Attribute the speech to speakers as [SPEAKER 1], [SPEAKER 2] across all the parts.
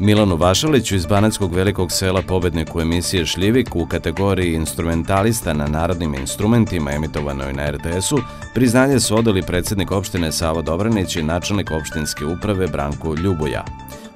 [SPEAKER 1] Milanu Vašaliću iz Banackog velikog sela pobedniku emisije Šljivik u kategoriji instrumentalista na narodnim instrumentima emitovanoj na RTS-u, priznanje su odali predsednik opštine Savo Dobranić i načelnik opštinske uprave Branko Ljuboja.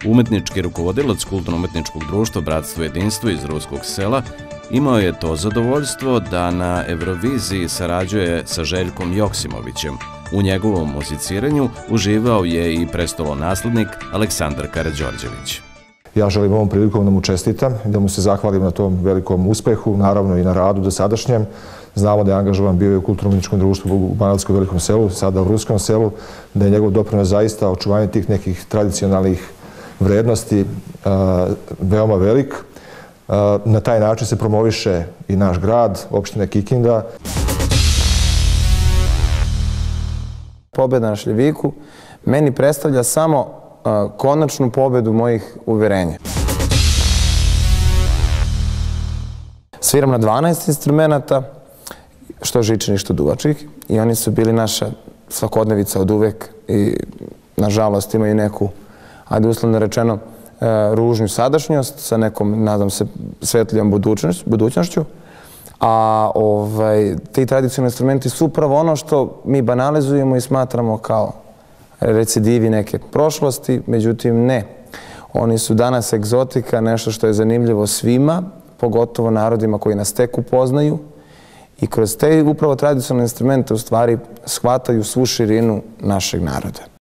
[SPEAKER 1] Umetnički rukovodilac Kulturno-umetničkog društva Bratstvo jedinstvo iz Ruskog sela imao je to zadovoljstvo da na Euroviziji sarađuje sa Željkom Joksimovićem. U njegovom muziciranju uživao je i prestolonaslednik Aleksandar Karađorđević.
[SPEAKER 2] Ja želim ovom prilikom da mu čestitam i da mu se zahvalim na tom velikom uspehu, naravno i na radu do sadašnjem. Znamo da je angažovan bio i u kulturno društvu u Banalskom velikom selu, sada u Ruskom selu, da je njegov doprinos zaista očuvanje tih nekih tradicionalnih vrednosti veoma velik. Na taj način se promoviše i naš grad, opština Kikinda.
[SPEAKER 3] Pobjeda na Šljeviku meni predstavlja samo konačnu pobedu mojih uverenja. Sviram na 12 instrumenta, što žičani, što duvačih, i oni su bili naša svakodnevica od uvek i nažalost imaju neku, ajde uslovno rečeno, ružnju sadašnjost sa nekom, nadam se, svetlijom budućnošću. A ovaj, ti tradicionalni instrumenti su upravo ono što mi banalizujemo i smatramo kao recidivi neke prošlosti, međutim ne. Oni su danas egzotika, nešto što je zanimljivo svima, pogotovo narodima koji nas tek upoznaju i kroz te upravo tradicionalne instrumente u stvari shvataju svu širinu našeg naroda.